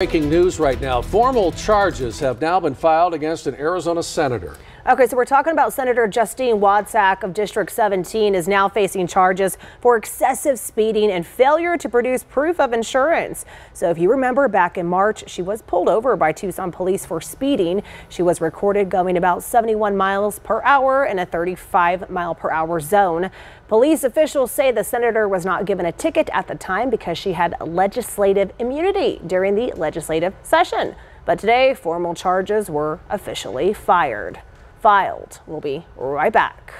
Breaking news right now. Formal charges have now been filed against an Arizona senator. Okay, so we're talking about Senator Justine Wadsack of District 17 is now facing charges for excessive speeding and failure to produce proof of insurance. So if you remember back in March, she was pulled over by Tucson police for speeding. She was recorded going about 71 miles per hour in a 35 mile per hour zone. Police officials say the senator was not given a ticket at the time because she had legislative immunity during the legislative session. But today, formal charges were officially fired filed. We'll be right back.